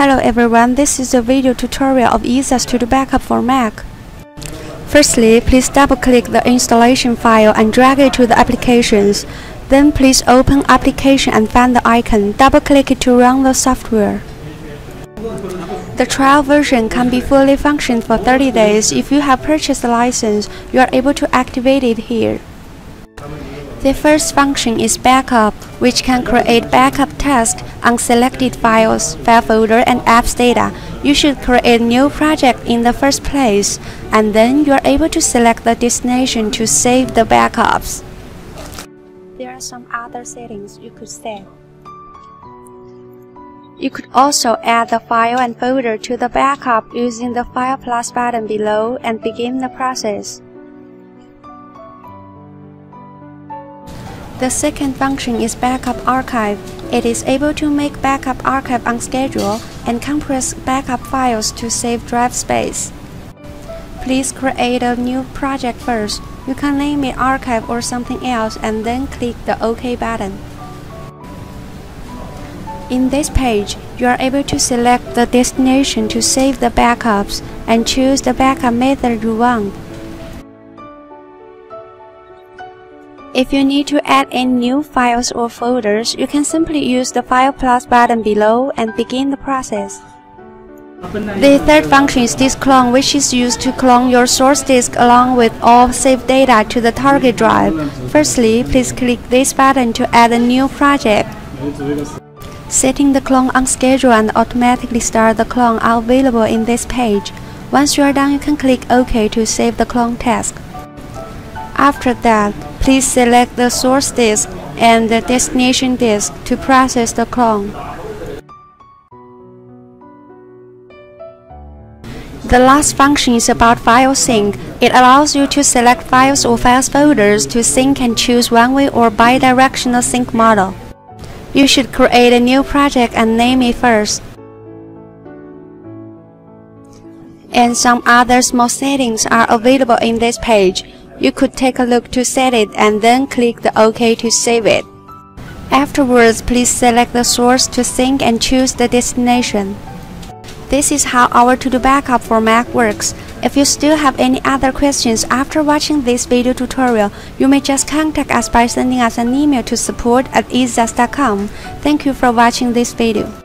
Hello everyone, this is a video tutorial of EaseUS Todo backup for Mac. Firstly, please double-click the installation file and drag it to the applications. Then please open application and find the icon. Double-click it to run the software. The trial version can be fully functioned for 30 days. If you have purchased the license, you are able to activate it here. The first function is backup, which can create backup tasks on selected files, file folder, and apps data. You should create new project in the first place, and then you are able to select the destination to save the backups. There are some other settings you could set. You could also add the file and folder to the backup using the File Plus button below and begin the process. The second function is Backup Archive. It is able to make backup archive on schedule and compress backup files to save drive space. Please create a new project first. You can name it Archive or something else and then click the OK button. In this page, you are able to select the destination to save the backups and choose the backup method you want. If you need to add any new files or folders, you can simply use the File Plus button below and begin the process. The third function is disk clone, which is used to clone your source disk along with all saved data to the target drive. Firstly, please click this button to add a new project. Setting the clone on schedule and automatically start the clone are available in this page. Once you are done, you can click OK to save the clone task. After that, please select the source disk and the destination disk to process the clone. The last function is about file sync. It allows you to select files or files folders to sync and choose one-way or bidirectional sync model. You should create a new project and name it first. And some other small settings are available in this page. You could take a look to set it and then click the OK to save it. Afterwards, please select the source to sync and choose the destination. This is how our Todo backup for Mac works. If you still have any other questions after watching this video tutorial, you may just contact us by sending us an email to support at easeus.com. Thank you for watching this video.